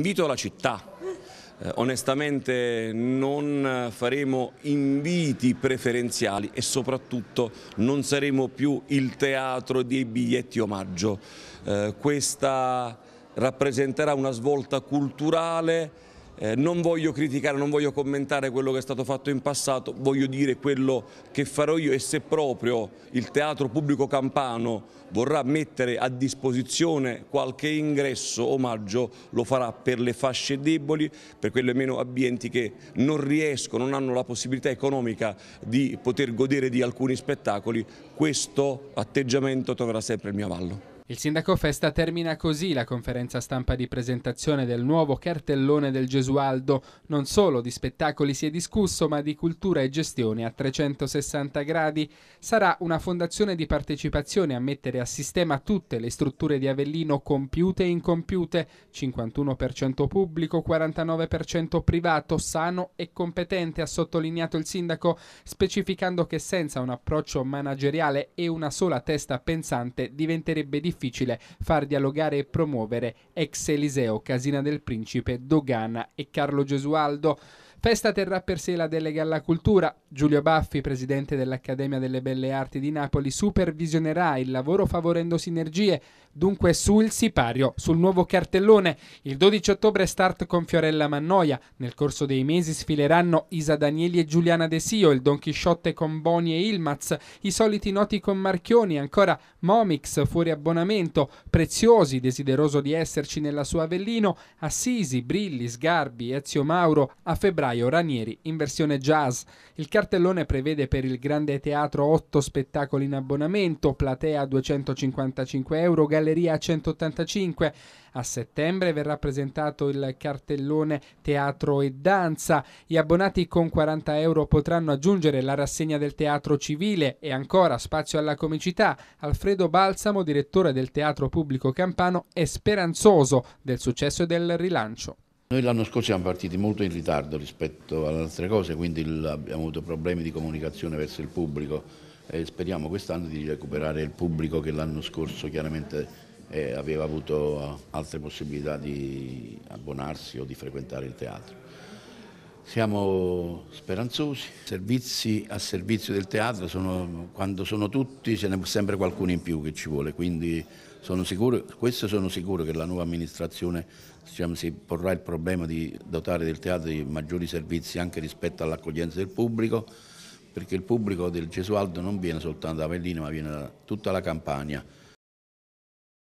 Invito la città eh, onestamente non faremo inviti preferenziali e soprattutto non saremo più il teatro dei biglietti omaggio. Eh, questa rappresenterà una svolta culturale eh, non voglio criticare, non voglio commentare quello che è stato fatto in passato, voglio dire quello che farò io e se proprio il Teatro Pubblico Campano vorrà mettere a disposizione qualche ingresso omaggio lo farà per le fasce deboli, per quelle meno abbienti che non riescono, non hanno la possibilità economica di poter godere di alcuni spettacoli, questo atteggiamento troverà sempre il mio avallo. Il sindaco Festa termina così la conferenza stampa di presentazione del nuovo cartellone del Gesualdo. Non solo di spettacoli si è discusso, ma di cultura e gestione a 360 gradi. Sarà una fondazione di partecipazione a mettere a sistema tutte le strutture di Avellino compiute e incompiute, 51% pubblico, 49% privato, sano e competente, ha sottolineato il sindaco, specificando che senza un approccio manageriale e una sola testa pensante diventerebbe difficile difficile far dialogare e promuovere ex Eliseo, Casina del Principe, Dogana e Carlo Gesualdo. Festa terrà per sé la delega alla cultura. Giulio Baffi, presidente dell'Accademia delle Belle Arti di Napoli, supervisionerà il lavoro favorendo sinergie. Dunque sul sipario, sul nuovo cartellone. Il 12 ottobre start con Fiorella Mannoia. Nel corso dei mesi sfileranno Isa Danieli e Giuliana De Sio, il Don Chisciotte con Boni e Ilmaz, i soliti noti con Marchioni, ancora Momix fuori abbonamento, Preziosi, desideroso di esserci nella sua Avellino, Assisi, Brilli, Sgarbi, Ezio Mauro, a febbraio febbraio Ranieri in versione jazz. Il cartellone prevede per il Grande Teatro 8 spettacoli in abbonamento, platea a 255 euro, galleria a 185. A settembre verrà presentato il cartellone Teatro e Danza. Gli abbonati con 40 euro potranno aggiungere la rassegna del teatro civile e ancora spazio alla comicità. Alfredo Balsamo, direttore del Teatro Pubblico Campano, è speranzoso del successo e del rilancio. Noi l'anno scorso siamo partiti molto in ritardo rispetto alle altre cose, quindi abbiamo avuto problemi di comunicazione verso il pubblico e speriamo quest'anno di recuperare il pubblico che l'anno scorso chiaramente eh, aveva avuto altre possibilità di abbonarsi o di frequentare il teatro. Siamo speranzosi, servizi a servizio del teatro, sono, quando sono tutti ce n'è sempre qualcuno in più che ci vuole, quindi sono sicuro, questo sono sicuro che la nuova amministrazione diciamo, si porrà il problema di dotare del teatro di maggiori servizi anche rispetto all'accoglienza del pubblico, perché il pubblico del Gesualdo non viene soltanto da Avellino ma viene da tutta la Campania